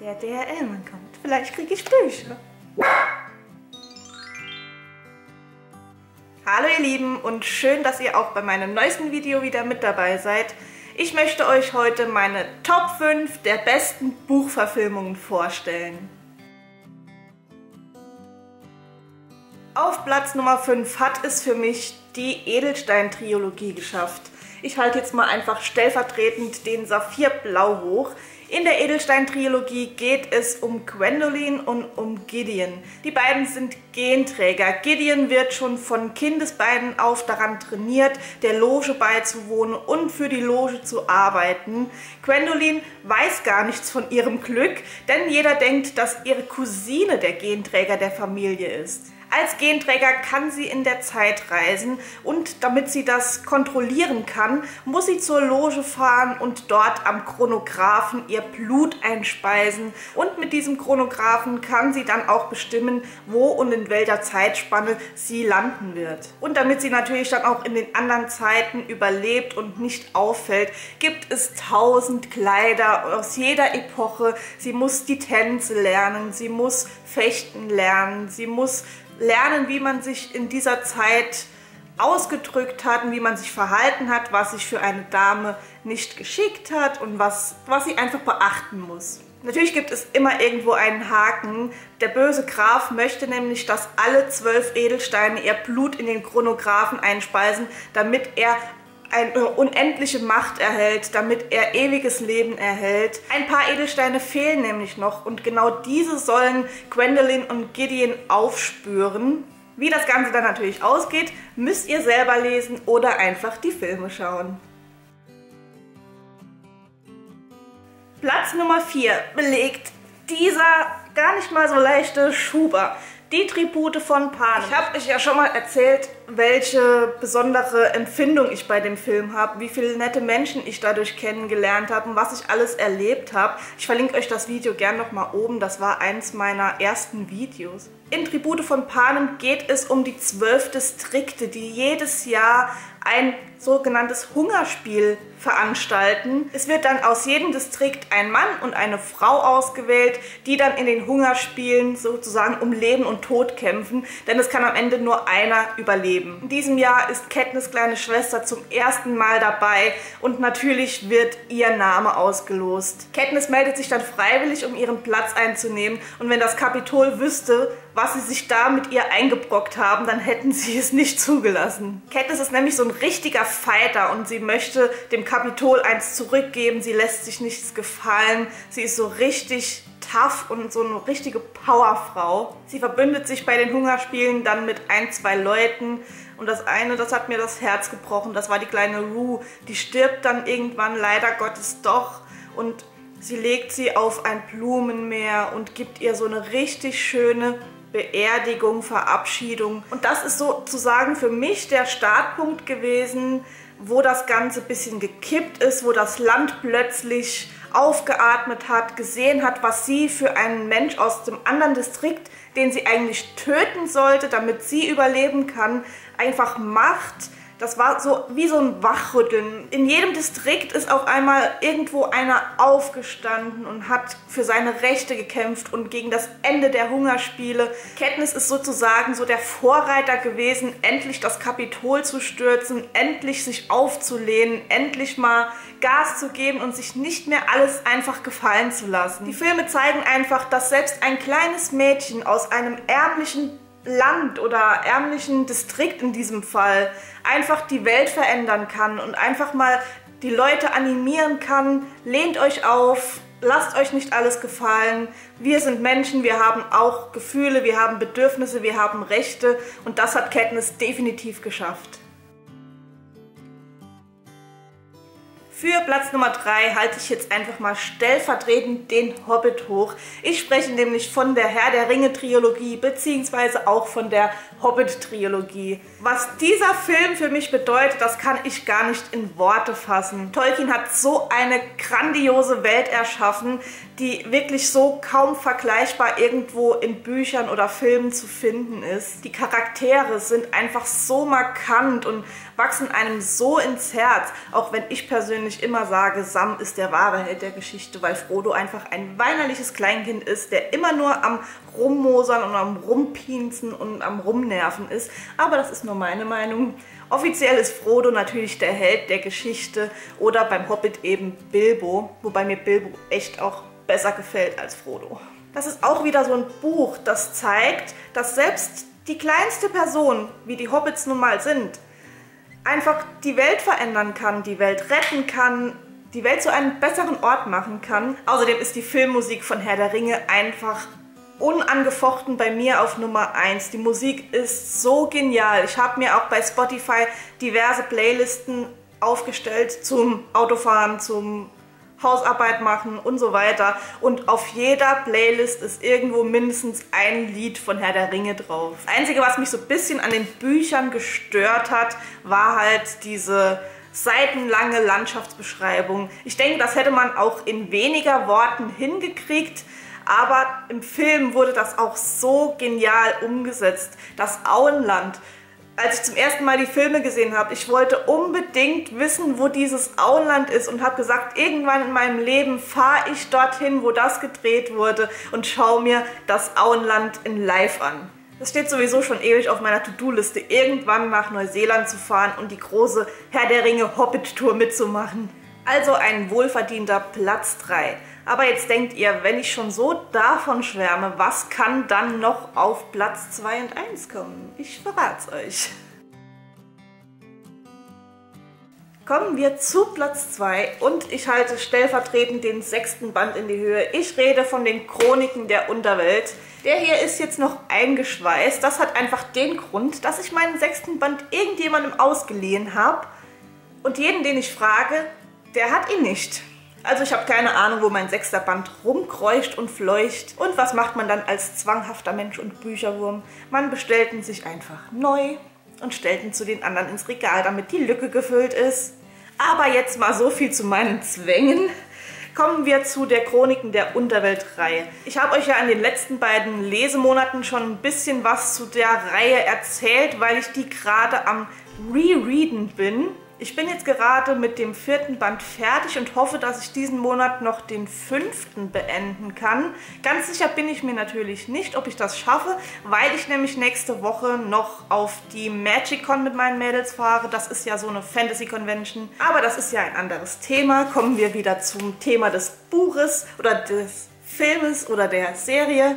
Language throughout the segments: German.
Der DHL-Mann kommt. Vielleicht kriege ich Bücher. Hallo ihr Lieben und schön, dass ihr auch bei meinem neuesten Video wieder mit dabei seid. Ich möchte euch heute meine Top 5 der besten Buchverfilmungen vorstellen. Auf Platz Nummer 5 hat es für mich die Edelstein-Trilogie geschafft. Ich halte jetzt mal einfach stellvertretend den Saphirblau hoch. In der Edelstein-Trilogie geht es um Gwendolyn und um Gideon. Die beiden sind Genträger. Gideon wird schon von Kindesbeinen auf daran trainiert, der Loge beizuwohnen und für die Loge zu arbeiten. Gwendolyn weiß gar nichts von ihrem Glück, denn jeder denkt, dass ihre Cousine der Genträger der Familie ist. Als Genträger kann sie in der Zeit reisen und damit sie das kontrollieren kann, muss sie zur Loge fahren und dort am Chronographen ihr Blut einspeisen. Und mit diesem Chronographen kann sie dann auch bestimmen, wo und in welcher Zeitspanne sie landen wird. Und damit sie natürlich dann auch in den anderen Zeiten überlebt und nicht auffällt, gibt es tausend Kleider aus jeder Epoche. Sie muss die Tänze lernen, sie muss fechten lernen, sie muss lernen, wie man sich in dieser Zeit ausgedrückt hat und wie man sich verhalten hat, was sich für eine Dame nicht geschickt hat und was, was sie einfach beachten muss. Natürlich gibt es immer irgendwo einen Haken. Der böse Graf möchte nämlich, dass alle zwölf Edelsteine ihr Blut in den Chronographen einspeisen, damit er eine unendliche Macht erhält, damit er ewiges Leben erhält. Ein paar Edelsteine fehlen nämlich noch und genau diese sollen Gwendolyn und Gideon aufspüren. Wie das Ganze dann natürlich ausgeht, müsst ihr selber lesen oder einfach die Filme schauen. Platz Nummer 4 belegt dieser gar nicht mal so leichte Schuber. Die Tribute von Panem. Ich habe euch ja schon mal erzählt, welche besondere Empfindung ich bei dem Film habe, wie viele nette Menschen ich dadurch kennengelernt habe und was ich alles erlebt habe. Ich verlinke euch das Video gern nochmal oben, das war eins meiner ersten Videos. In Tribute von Panem geht es um die zwölf Distrikte, die jedes Jahr ein sogenanntes Hungerspiel veranstalten. Es wird dann aus jedem Distrikt ein Mann und eine Frau ausgewählt, die dann in den Hungerspielen sozusagen um Leben und Tod kämpfen, denn es kann am Ende nur einer überleben. In diesem Jahr ist Katniss kleine Schwester zum ersten Mal dabei und natürlich wird ihr Name ausgelost. Katniss meldet sich dann freiwillig, um ihren Platz einzunehmen und wenn das Kapitol wüsste, was sie sich da mit ihr eingebrockt haben, dann hätten sie es nicht zugelassen. Katniss ist nämlich so ein richtiger Fighter und sie möchte dem Kapitol eins zurückgeben. Sie lässt sich nichts gefallen. Sie ist so richtig tough und so eine richtige Powerfrau. Sie verbündet sich bei den Hungerspielen dann mit ein, zwei Leuten. Und das eine, das hat mir das Herz gebrochen, das war die kleine Rue. Die stirbt dann irgendwann leider Gottes doch. Und sie legt sie auf ein Blumenmeer und gibt ihr so eine richtig schöne Beerdigung, Verabschiedung. Und das ist sozusagen für mich der Startpunkt gewesen, wo das Ganze ein bisschen gekippt ist, wo das Land plötzlich aufgeatmet hat, gesehen hat, was sie für einen Mensch aus dem anderen Distrikt, den sie eigentlich töten sollte, damit sie überleben kann, einfach macht das war so wie so ein Wachrütteln. In jedem Distrikt ist auf einmal irgendwo einer aufgestanden und hat für seine Rechte gekämpft und gegen das Ende der Hungerspiele. Katniss ist sozusagen so der Vorreiter gewesen, endlich das Kapitol zu stürzen, endlich sich aufzulehnen, endlich mal Gas zu geben und sich nicht mehr alles einfach gefallen zu lassen. Die Filme zeigen einfach, dass selbst ein kleines Mädchen aus einem ärmlichen Land oder ärmlichen Distrikt in diesem Fall einfach die Welt verändern kann und einfach mal die Leute animieren kann, lehnt euch auf, lasst euch nicht alles gefallen. Wir sind Menschen, wir haben auch Gefühle, wir haben Bedürfnisse, wir haben Rechte und das hat Katniss definitiv geschafft. Für Platz Nummer 3 halte ich jetzt einfach mal stellvertretend den Hobbit hoch. Ich spreche nämlich von der Herr der Ringe Trilogie beziehungsweise auch von der Hobbit Trilogie. Was dieser Film für mich bedeutet, das kann ich gar nicht in Worte fassen. Tolkien hat so eine grandiose Welt erschaffen, die wirklich so kaum vergleichbar irgendwo in Büchern oder Filmen zu finden ist. Die Charaktere sind einfach so markant und wachsen einem so ins Herz, auch wenn ich persönlich ich immer sage, Sam ist der wahre Held der Geschichte, weil Frodo einfach ein weinerliches Kleinkind ist, der immer nur am Rummosern und am Rumpinzen und am Rumnerven ist. Aber das ist nur meine Meinung. Offiziell ist Frodo natürlich der Held der Geschichte oder beim Hobbit eben Bilbo, wobei mir Bilbo echt auch besser gefällt als Frodo. Das ist auch wieder so ein Buch, das zeigt, dass selbst die kleinste Person, wie die Hobbits nun mal sind, einfach die Welt verändern kann, die Welt retten kann, die Welt zu einem besseren Ort machen kann. Außerdem ist die Filmmusik von Herr der Ringe einfach unangefochten bei mir auf Nummer 1. Die Musik ist so genial. Ich habe mir auch bei Spotify diverse Playlisten aufgestellt zum Autofahren, zum Hausarbeit machen und so weiter. Und auf jeder Playlist ist irgendwo mindestens ein Lied von Herr der Ringe drauf. Das Einzige, was mich so ein bisschen an den Büchern gestört hat, war halt diese seitenlange Landschaftsbeschreibung. Ich denke, das hätte man auch in weniger Worten hingekriegt, aber im Film wurde das auch so genial umgesetzt. Das Auenland als ich zum ersten Mal die Filme gesehen habe, ich wollte unbedingt wissen, wo dieses Auenland ist und habe gesagt, irgendwann in meinem Leben fahre ich dorthin, wo das gedreht wurde und schaue mir das Auenland in Live an. Das steht sowieso schon ewig auf meiner To-Do-Liste, irgendwann nach Neuseeland zu fahren und die große Herr der Ringe Hobbit-Tour mitzumachen. Also ein wohlverdienter Platz 3. Aber jetzt denkt ihr, wenn ich schon so davon schwärme, was kann dann noch auf Platz 2 und 1 kommen? Ich verrate es euch. Kommen wir zu Platz 2 und ich halte stellvertretend den sechsten Band in die Höhe. Ich rede von den Chroniken der Unterwelt. Der hier ist jetzt noch eingeschweißt. Das hat einfach den Grund, dass ich meinen sechsten Band irgendjemandem ausgeliehen habe und jeden, den ich frage, der hat ihn nicht. Also ich habe keine Ahnung, wo mein sechster Band rumkreucht und fleucht. Und was macht man dann als zwanghafter Mensch und Bücherwurm? Man bestellt ihn sich einfach neu und stellt ihn zu den anderen ins Regal, damit die Lücke gefüllt ist. Aber jetzt mal so viel zu meinen Zwängen. Kommen wir zu der Chroniken der Unterweltreihe. Ich habe euch ja in den letzten beiden Lesemonaten schon ein bisschen was zu der Reihe erzählt, weil ich die gerade am Rereaden bin. Ich bin jetzt gerade mit dem vierten Band fertig und hoffe, dass ich diesen Monat noch den fünften beenden kann. Ganz sicher bin ich mir natürlich nicht, ob ich das schaffe, weil ich nämlich nächste Woche noch auf die MagicCon mit meinen Mädels fahre. Das ist ja so eine Fantasy-Convention. Aber das ist ja ein anderes Thema. Kommen wir wieder zum Thema des Buches oder des Filmes oder der Serie.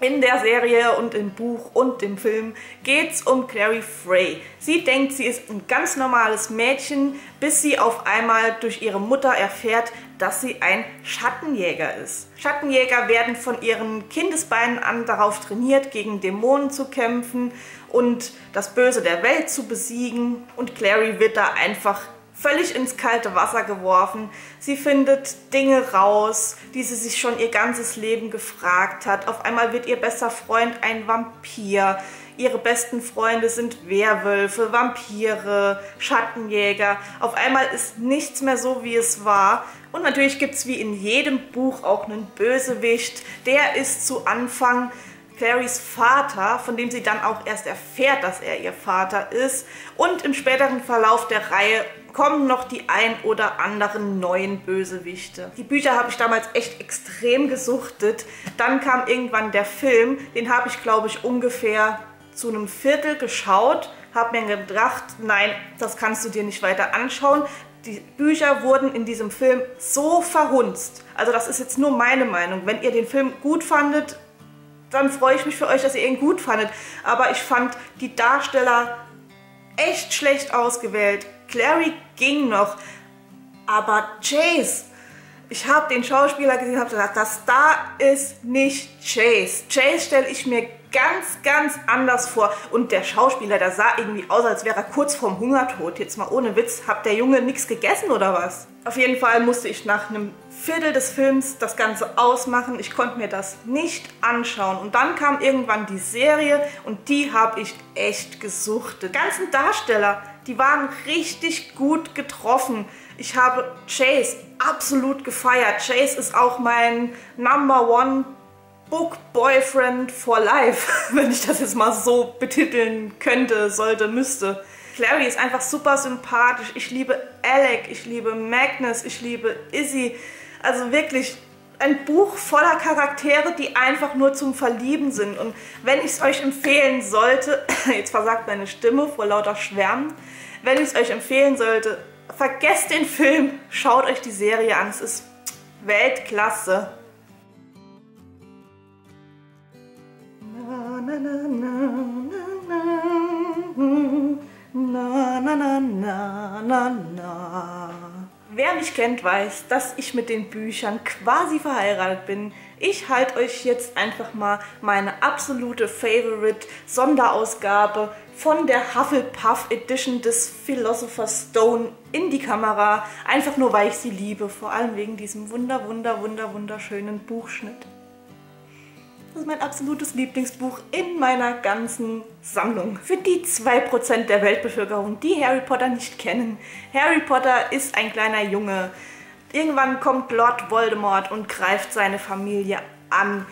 In der Serie und im Buch und im Film geht es um Clary Frey. Sie denkt, sie ist ein ganz normales Mädchen, bis sie auf einmal durch ihre Mutter erfährt, dass sie ein Schattenjäger ist. Schattenjäger werden von ihren Kindesbeinen an darauf trainiert, gegen Dämonen zu kämpfen und das Böse der Welt zu besiegen. Und Clary wird da einfach völlig ins kalte Wasser geworfen. Sie findet Dinge raus, die sie sich schon ihr ganzes Leben gefragt hat. Auf einmal wird ihr bester Freund ein Vampir. Ihre besten Freunde sind Werwölfe, Vampire, Schattenjäger. Auf einmal ist nichts mehr so, wie es war. Und natürlich gibt es wie in jedem Buch auch einen Bösewicht. Der ist zu Anfang Clarys Vater, von dem sie dann auch erst erfährt, dass er ihr Vater ist. Und im späteren Verlauf der Reihe kommen noch die ein oder anderen neuen Bösewichte. Die Bücher habe ich damals echt extrem gesuchtet. Dann kam irgendwann der Film, den habe ich glaube ich ungefähr zu einem Viertel geschaut, habe mir gedacht, nein, das kannst du dir nicht weiter anschauen. Die Bücher wurden in diesem Film so verhunzt. Also das ist jetzt nur meine Meinung. Wenn ihr den Film gut fandet, dann freue ich mich für euch, dass ihr ihn gut fandet. Aber ich fand die Darsteller echt schlecht ausgewählt. Clary ging noch, aber Chase, ich habe den Schauspieler gesehen und habe gesagt, das da ist nicht Chase. Chase stelle ich mir ganz, ganz anders vor. Und der Schauspieler, der sah irgendwie aus, als wäre er kurz vorm Hungertod. Jetzt mal ohne Witz, hat der Junge nichts gegessen oder was? Auf jeden Fall musste ich nach einem Viertel des Films das Ganze ausmachen. Ich konnte mir das nicht anschauen. Und dann kam irgendwann die Serie und die habe ich echt gesucht. Die ganzen Darsteller, die waren richtig gut getroffen. Ich habe Chase absolut gefeiert. Chase ist auch mein Number One Book Boyfriend for Life, wenn ich das jetzt mal so betiteln könnte, sollte, müsste. Clary ist einfach super sympathisch. Ich liebe Alec, ich liebe Magnus, ich liebe Izzy. Also wirklich ein Buch voller Charaktere, die einfach nur zum Verlieben sind. Und wenn ich es euch empfehlen sollte, jetzt versagt meine Stimme vor lauter Schwärmen, wenn ich es euch empfehlen sollte, vergesst den Film, schaut euch die Serie an. Es ist Weltklasse. Na, na, na, na, na, na, na, na, na. Wer mich kennt, weiß, dass ich mit den Büchern quasi verheiratet bin. Ich halte euch jetzt einfach mal meine absolute Favorite Sonderausgabe von der Hufflepuff Edition des Philosopher's Stone in die Kamera. Einfach nur, weil ich sie liebe. Vor allem wegen diesem wunder, wunder, wunder, wunderschönen Buchschnitt. Das ist mein absolutes Lieblingsbuch in meiner ganzen Sammlung. Für die 2% der Weltbevölkerung, die Harry Potter nicht kennen. Harry Potter ist ein kleiner Junge. Irgendwann kommt Lord Voldemort und greift seine Familie an.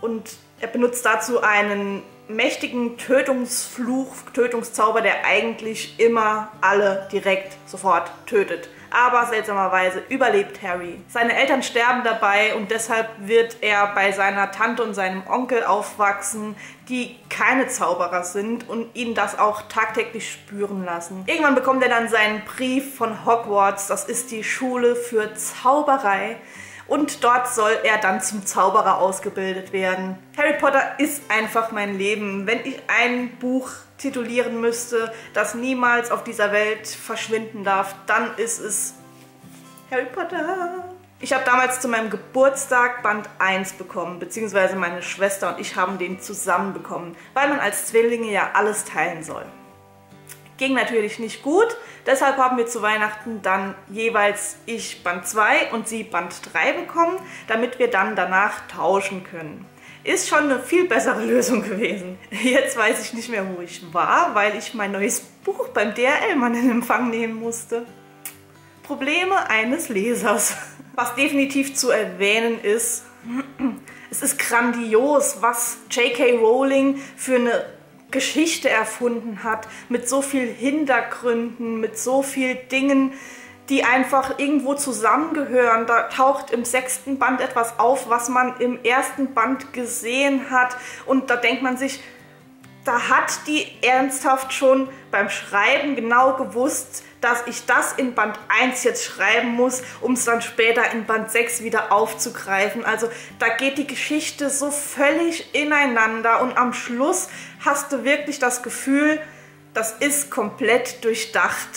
Und er benutzt dazu einen mächtigen Tötungsfluch, Tötungszauber, der eigentlich immer alle direkt sofort tötet aber seltsamerweise überlebt Harry. Seine Eltern sterben dabei und deshalb wird er bei seiner Tante und seinem Onkel aufwachsen, die keine Zauberer sind und ihn das auch tagtäglich spüren lassen. Irgendwann bekommt er dann seinen Brief von Hogwarts, das ist die Schule für Zauberei und dort soll er dann zum Zauberer ausgebildet werden. Harry Potter ist einfach mein Leben. Wenn ich ein Buch titulieren müsste, das niemals auf dieser Welt verschwinden darf, dann ist es Harry Potter. Ich habe damals zu meinem Geburtstag Band 1 bekommen, beziehungsweise meine Schwester und ich haben den zusammen bekommen, weil man als Zwillinge ja alles teilen soll. Ging natürlich nicht gut, deshalb haben wir zu Weihnachten dann jeweils ich Band 2 und sie Band 3 bekommen, damit wir dann danach tauschen können. Ist schon eine viel bessere Lösung gewesen. Jetzt weiß ich nicht mehr, wo ich war, weil ich mein neues Buch beim DRL-Mann in Empfang nehmen musste. Probleme eines Lesers. Was definitiv zu erwähnen ist, es ist grandios, was J.K. Rowling für eine Geschichte erfunden hat, mit so viel Hintergründen, mit so viel Dingen, die einfach irgendwo zusammengehören. Da taucht im sechsten Band etwas auf, was man im ersten Band gesehen hat. Und da denkt man sich, da hat die ernsthaft schon beim Schreiben genau gewusst, dass ich das in Band 1 jetzt schreiben muss, um es dann später in Band 6 wieder aufzugreifen. Also da geht die Geschichte so völlig ineinander und am Schluss hast du wirklich das Gefühl, das ist komplett durchdacht.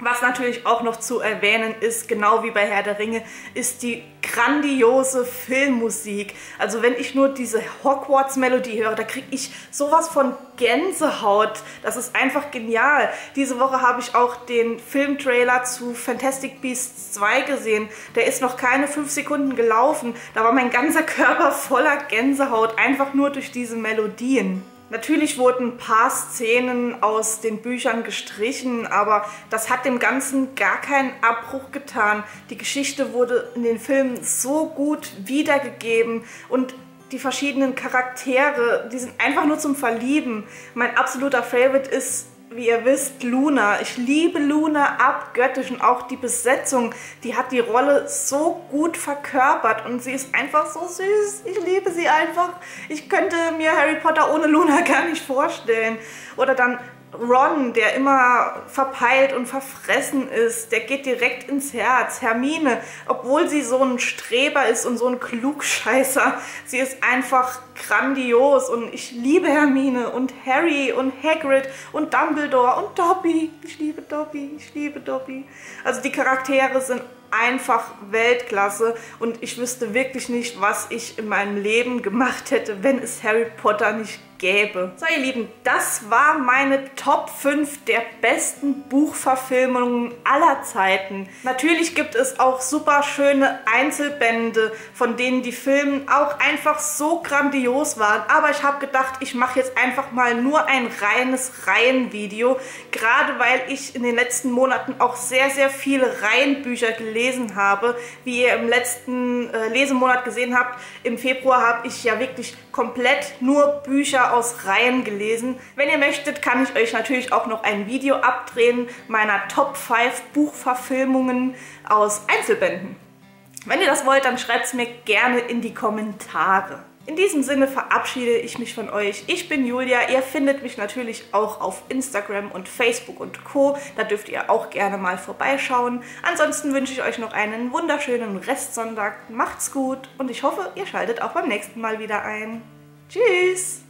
Was natürlich auch noch zu erwähnen ist, genau wie bei Herr der Ringe, ist die grandiose Filmmusik. Also wenn ich nur diese Hogwarts-Melodie höre, da kriege ich sowas von Gänsehaut. Das ist einfach genial. Diese Woche habe ich auch den Filmtrailer zu Fantastic Beasts 2 gesehen. Der ist noch keine fünf Sekunden gelaufen. Da war mein ganzer Körper voller Gänsehaut, einfach nur durch diese Melodien. Natürlich wurden ein paar Szenen aus den Büchern gestrichen, aber das hat dem Ganzen gar keinen Abbruch getan. Die Geschichte wurde in den Filmen so gut wiedergegeben und die verschiedenen Charaktere, die sind einfach nur zum Verlieben. Mein absoluter Favorite ist wie ihr wisst, Luna. Ich liebe Luna abgöttisch und auch die Besetzung, die hat die Rolle so gut verkörpert und sie ist einfach so süß. Ich liebe sie einfach. Ich könnte mir Harry Potter ohne Luna gar nicht vorstellen. Oder dann Ron, der immer verpeilt und verfressen ist, der geht direkt ins Herz. Hermine, obwohl sie so ein Streber ist und so ein Klugscheißer, sie ist einfach grandios und ich liebe Hermine und Harry und Hagrid und Dumbledore und Dobby. Ich liebe Dobby, ich liebe Dobby. Also die Charaktere sind einfach Weltklasse und ich wüsste wirklich nicht, was ich in meinem Leben gemacht hätte, wenn es Harry Potter nicht gäbe. So ihr Lieben, das war meine Top 5 der besten Buchverfilmungen aller Zeiten. Natürlich gibt es auch super schöne Einzelbände, von denen die Filme auch einfach so grandios waren. Aber ich habe gedacht, ich mache jetzt einfach mal nur ein reines Reihenvideo. Gerade weil ich in den letzten Monaten auch sehr, sehr viele Reihenbücher gelesen habe. Wie ihr im letzten äh, Lesemonat gesehen habt, im Februar habe ich ja wirklich komplett nur Bücher Aus Reihen gelesen. Wenn ihr möchtet, kann ich euch natürlich auch noch ein Video abdrehen meiner Top 5 Buchverfilmungen aus Einzelbänden. Wenn ihr das wollt, dann schreibt es mir gerne in die Kommentare. In diesem Sinne verabschiede ich mich von euch. Ich bin Julia. Ihr findet mich natürlich auch auf Instagram und Facebook und Co. Da dürft ihr auch gerne mal vorbeischauen. Ansonsten wünsche ich euch noch einen wunderschönen Restsonntag. Macht's gut und ich hoffe, ihr schaltet auch beim nächsten Mal wieder ein. Tschüss!